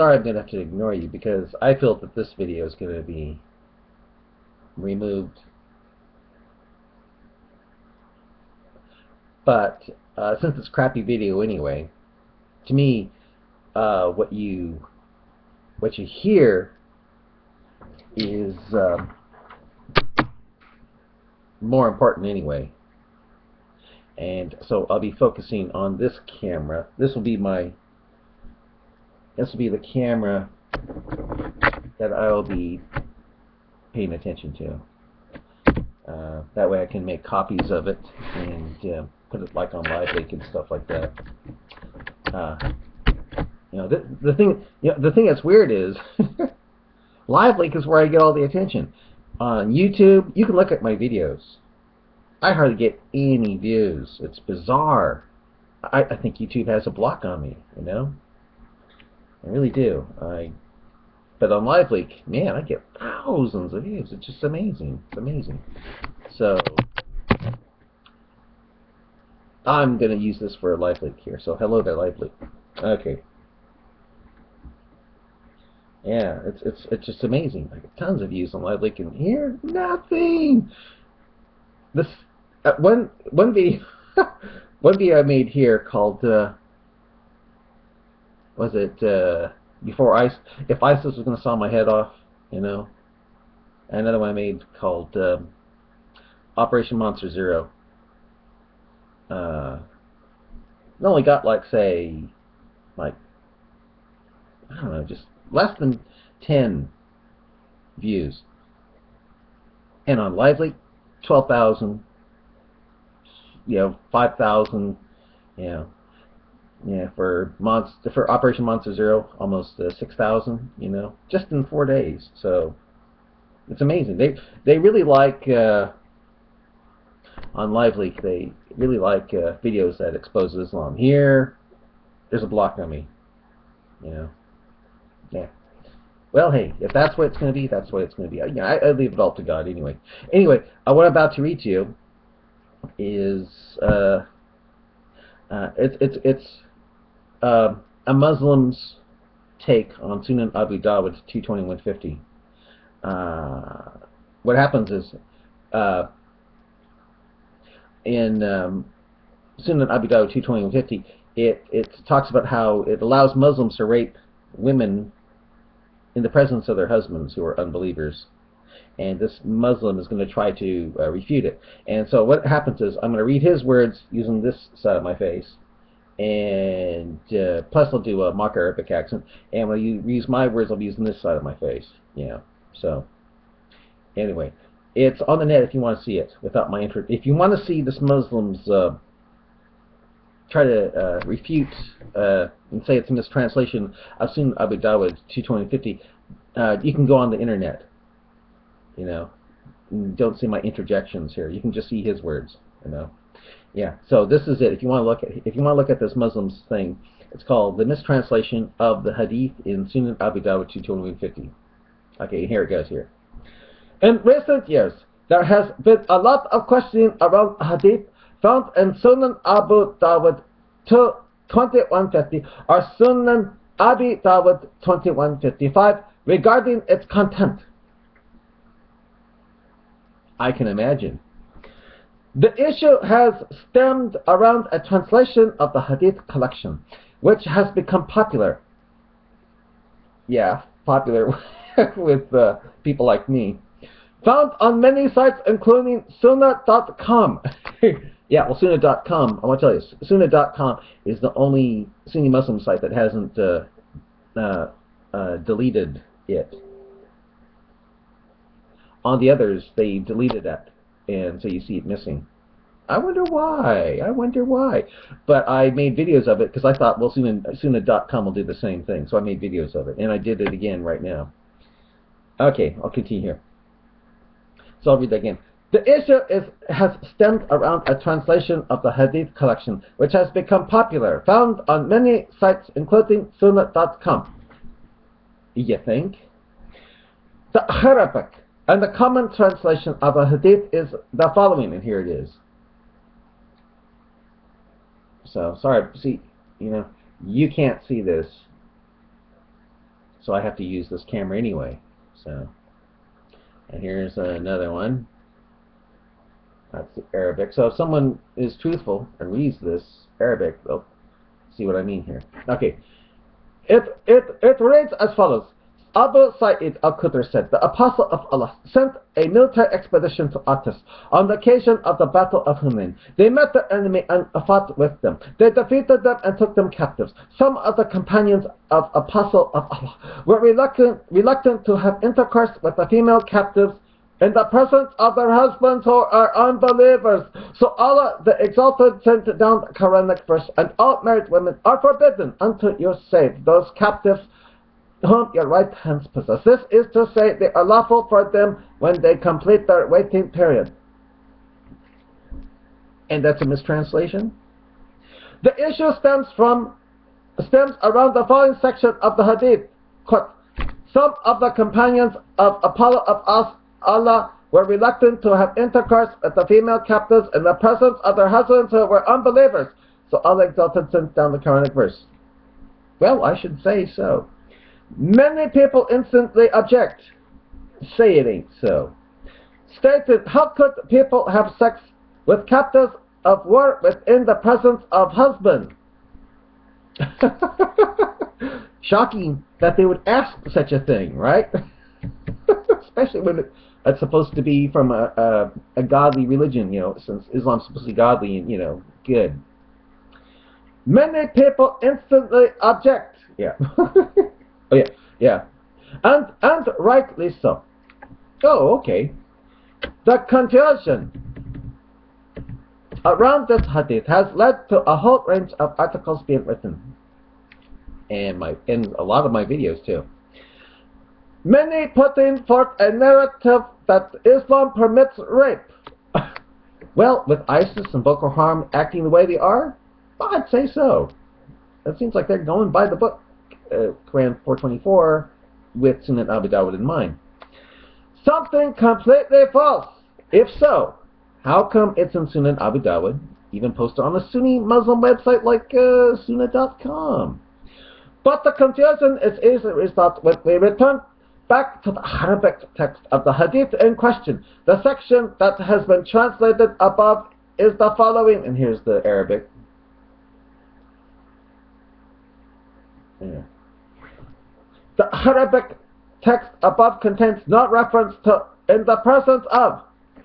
sorry I'm going to have to ignore you because I feel that this video is going to be removed. But uh, since it's crappy video anyway, to me, uh, what you what you hear is um, more important anyway. And so I'll be focusing on this camera. This will be my this will be the camera that I'll be paying attention to. Uh, that way I can make copies of it and uh, put it like on LiveLeak and stuff like that. Uh, you know, the, the thing, you know, the thing that's weird is, LiveLeak is where I get all the attention. On YouTube, you can look at my videos. I hardly get any views. It's bizarre. I, I think YouTube has a block on me, you know? I really do. I, but on LiveLeak, man, I get thousands of views. It's just amazing. It's amazing. So, I'm going to use this for a LiveLeak here. So, hello there, LiveLeak. Okay. Yeah, it's it's it's just amazing. Like tons of views on LiveLeak, and here nothing. This uh, one one video one video I made here called uh, was it uh, before ISIS if ISIS was going to saw my head off, you know. Another one I made called um, Operation Monster Zero. Uh, it only got like say like I don't know just less than 10 views. And on LiveLeak, 12,000, you know, 5,000, you know, yeah, for Monster, for Operation Monster Zero, almost uh, 6,000, you know, just in four days. So it's amazing. They they really like uh, on LiveLeak. They really like uh, videos that expose Islam. Here, there's a block on me, you know. Yeah. Well, hey, if that's what it's going to be, that's what it's going to be. Yeah, I, I leave it all to God anyway. Anyway, uh, what I'm about to read to you is uh, uh, it's it's it's uh, a Muslim's take on Sunan Abu Dawud 22150. Uh, what happens is uh, in um, Sunan Abu Dawud 22150, it it talks about how it allows Muslims to rape women in the presence of their husbands who are unbelievers. And this Muslim is going to try to uh, refute it. And so what happens is I'm going to read his words using this side of my face. And uh, plus I'll do a mock Arabic accent. And when you use my words, I'll be using this side of my face. Yeah. So anyway, it's on the net if you want to see it without my intro. If you want to see this Muslim's uh, try to uh, refute uh, and say it's a mistranslation of Sunan Abu Dawud 22050, uh, you can go on the internet. You know, don't see my interjections here. You can just see his words. You know, yeah. So this is it. If you want to look at if you want to look at this Muslim's thing, it's called the mistranslation of the Hadith in Sunan Abu Dawud 22050. Okay, here it goes. Here. In recent years, there has been a lot of questioning around Hadith found in Sunan Abu Dawud 2150 or Sunan Abi Dawud 2155 regarding its content. I can imagine. The issue has stemmed around a translation of the Hadith collection, which has become popular. Yeah, popular with uh, people like me. Found on many sites, including Sunnah.com. Yeah, well, Sunnah.com, I want to tell you, Sunnah.com is the only Sunni Muslim site that hasn't uh, uh, uh, deleted it. On the others, they deleted that, and so you see it missing. I wonder why. I wonder why. But I made videos of it because I thought, well, soon, Sunnah.com will do the same thing. So I made videos of it, and I did it again right now. Okay, I'll continue here. So I'll read that again. The issue is, has stemmed around a translation of the Hadith collection, which has become popular, found on many sites, including Sunnah.com. You think? The Arabic and the common translation of a Hadith is the following, and here it is. So, sorry, see, you know, you can't see this. so I have to use this camera anyway. So, and here's another one. That's the Arabic. So if someone is truthful and reads this Arabic, they'll see what I mean here. Okay. It, it, it reads as follows. Abu Sa'id al-Khudri said, The Apostle of Allah sent a military expedition to Atis on the occasion of the Battle of Hunain. They met the enemy and fought with them. They defeated them and took them captives. Some of the companions of Apostle of Allah were reluctant, reluctant to have intercourse with the female captives in the presence of their husbands who are unbelievers. So Allah the Exalted sent down the Quranic verse, and all married women are forbidden until you save those captives whom your right hands possess. This is to say, they are lawful for them when they complete their waiting period. And that's a mistranslation. The issue stems from stems around the following section of the Hadith. Quote, Some of the companions of Apollo of Allah were reluctant to have intercourse with the female captives in the presence of their husbands who were unbelievers. So Allah exalted sent down the Quranic verse. Well, I should say so. Many people instantly object. Say it ain't so. Stated, how could people have sex with captives of war within the presence of husband? Shocking that they would ask such a thing, right? Especially when it's supposed to be from a, a, a godly religion, you know, since Islam's supposed to be godly and, you know, good. Many people instantly object. Yeah. Oh yeah, yeah, and and rightly so. Oh, okay. The confusion around this hadith has led to a whole range of articles being written, and my in a lot of my videos too. Many putting forth a narrative that Islam permits rape. well, with ISIS and Boko Haram acting the way they are, I'd say so. It seems like they're going by the book Quran 424 with Sunan Abu Dawud in mind. Something completely false. If so, how come it's in Sunan Abu Dawud, even posted on a Sunni Muslim website like uh, Sunnah.com? But the confusion is easily resolved when we return back to the Arabic text of the hadith in question. The section that has been translated above is the following, and here's the Arabic. Yeah. The Arabic text above contains no reference to in the presence of.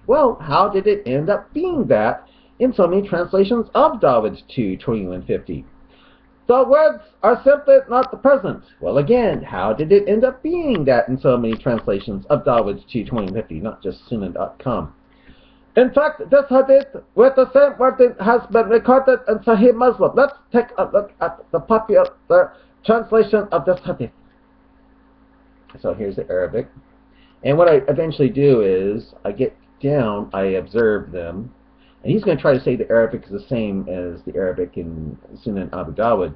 Well, how did it end up being that in so many translations of Dawud 2, 2150? The words are simply not the present. Well, again, how did it end up being that in so many translations of Dawud 2, 2050, not just Sunnah.com? In fact, this hadith with the same wording has been recorded in Sahih Muslim. Let's take a look at the popular translation of this hadith. So here's the Arabic. And what I eventually do is I get down, I observe them, and he's going to try to say the Arabic is the same as the Arabic in Sunan Abu Dawud.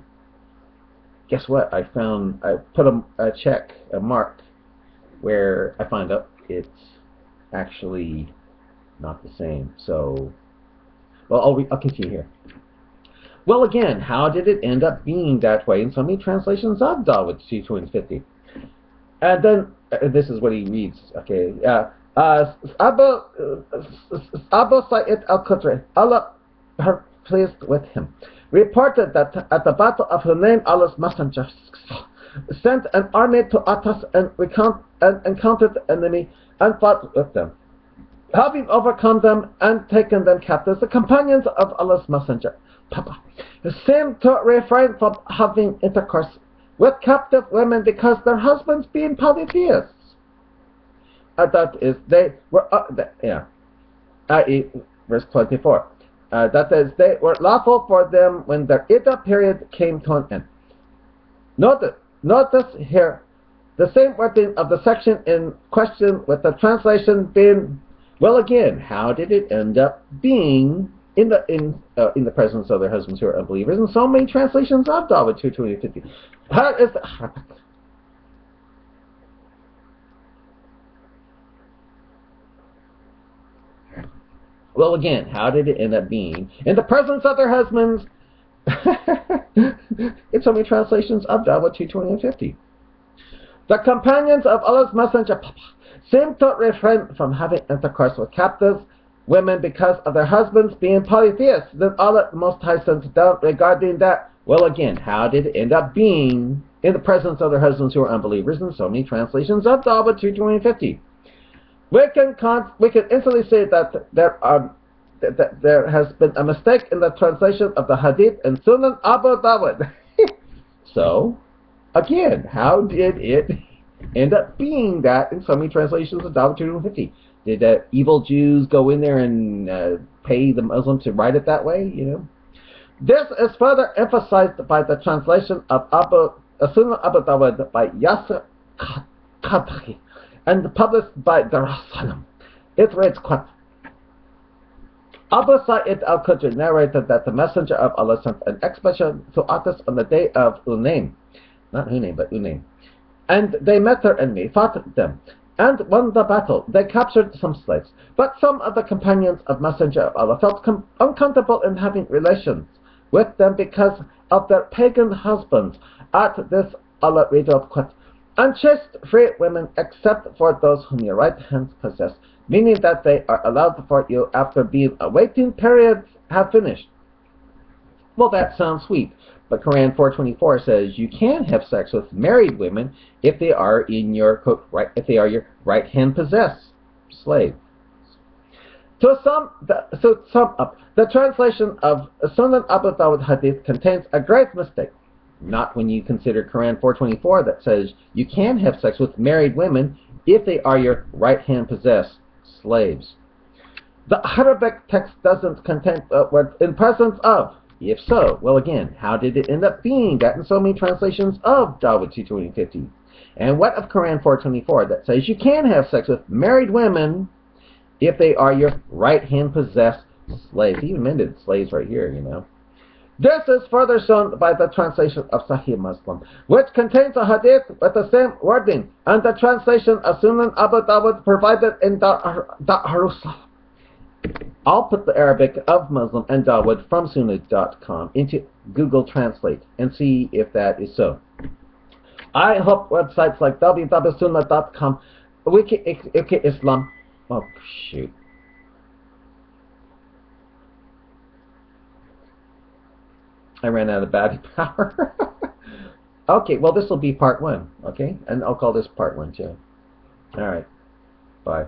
Guess what? I found, I put a, a check, a mark, where I find out it's actually not the same. So, well, I'll, I'll continue here. Well, again, how did it end up being that way in so many translations of Dawud C250? And then uh, this is what he reads. Okay, uh, uh, Abu uh, Sa'id al-Khudri, Allah her pleased with him, reported that at the battle of Hunain, Allah's messenger sent an army to Atas and, recount, and encountered the enemy and fought with them. Having overcome them and taken them captives, the companions of Allah's messenger, Papa, seemed to refrain from having intercourse with captive women because their husbands being polytheists. Uh, that is, they were, uh, yeah, i.e., verse 24. Uh, that is, they were lawful for them when their Idda period came to an end. Notice, notice here the same wording of the section in question with the translation being, well, again, how did it end up being in the in uh, in the presence of their husbands who are unbelievers? And so many translations of Dawud 22050. How is the Well, again, how did it end up being in the presence of their husbands? it's so many translations of Dawud 220 and 50. The companions of Allah's Messenger seem to refrain from having intercourse with captives women because of their husbands being polytheists. Then Allah the Most High sends down regarding that. Well, again, how did it end up being in the presence of their husbands who are unbelievers in so many translations of Dawud 22050? We can, con- we can instantly say that there are that, there has been a mistake in the translation of the Hadith in Sunan Abu Dawud. so, again, how did it end up being that in so many translations of Dawud 250? Did uh, evil Jews go in there and uh, pay the Muslims to write it that way? You know, this is further emphasized by the translation of Abu Sunan Abu Dawud by Yasir Qadhi and published by Darussalam. It reads quote, Abu Sa'id al-Khudri narrated that the Messenger of Allah sent an expedition to Atas on the day of Unaim, not Hunaim, but Unaim, and they met her and me, fought them, and won the battle. They captured some slaves, but some of the companions of Messenger of Allah felt uncomfortable in having relations with them because of their pagan husbands. At this, Allah revealed, quote, Unchaste free women except for those whom your right hands possess, meaning that they are allowed for you after being a waiting periods have finished. Well, that sounds sweet, but Quran 4:24 says you can have sex with married women if they are in your right if they are your right hand possessed slave. To sum, the, so sum up, the translation of Sunan Abu Dawud Hadith contains a great mistake not when you consider Quran 424 that says you can have sex with married women if they are your right hand possessed slaves. The Arabic text doesn't contain uh, what in presence of. If so, well again, how did it end up being that in so many translations of Dawud 22050? And what of Quran 424 that says you can have sex with married women if they are your right hand possessed slaves? He even mentioned slaves right here, you know. This is further shown by the translation of Sahih Muslim, which contains a hadith with the same wording, and the translation of Sunan Abu Dawud provided in Darussalam. I'll put the Arabic of Muslim and Dawood from Sunnah.com into Google Translate and see if that is so. I hope websites like www.sunnah.com, Wiki, Wiki Islam, oh shoot, I ran out of battery power. okay, well, this will be part one, okay? And I'll call this part one, too. All right. Bye.